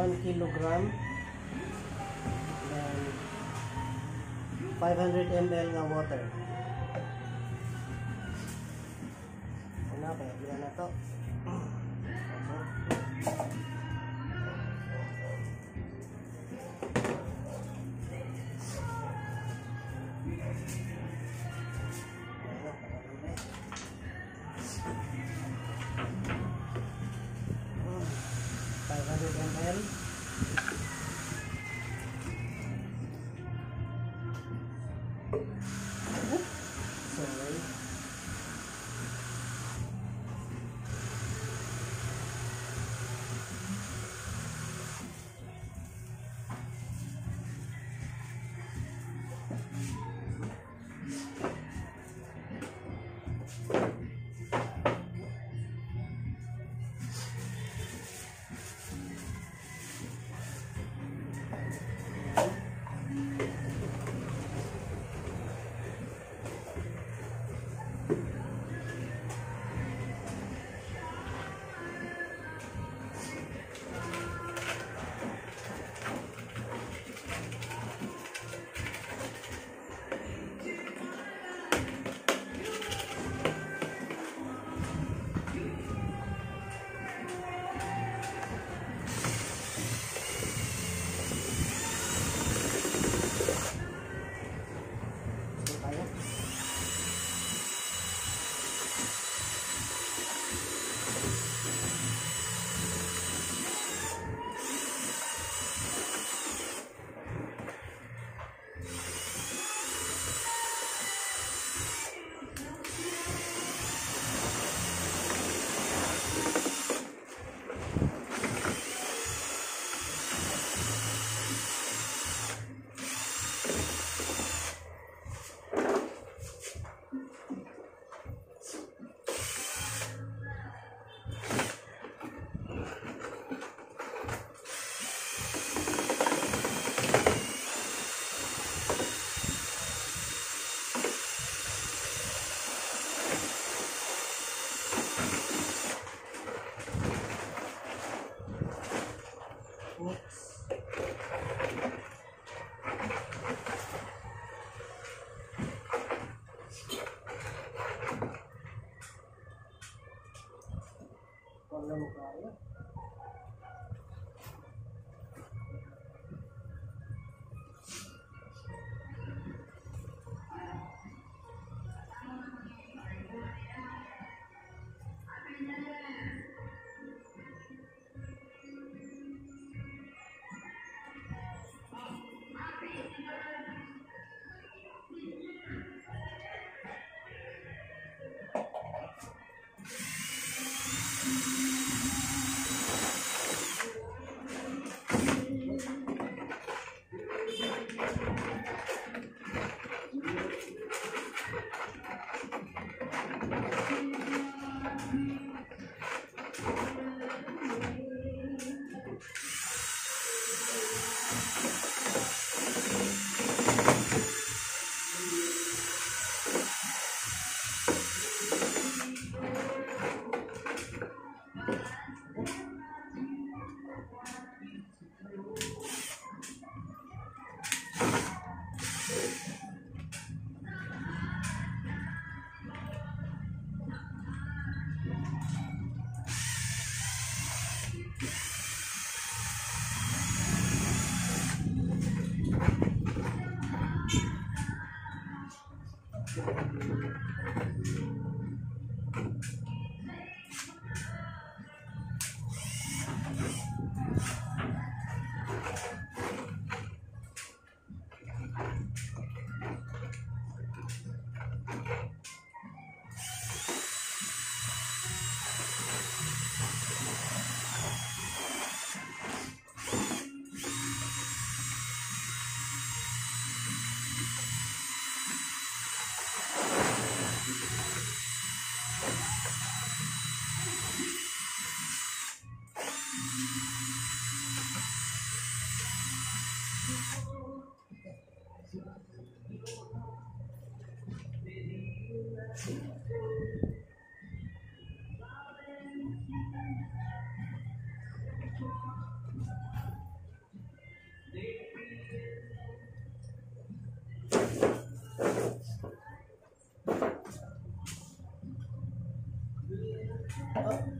1 kilogram. Then 500 ml nga water. Ano kaya bila na to? 100 ml flores. Olha é o lugar, né? Oh.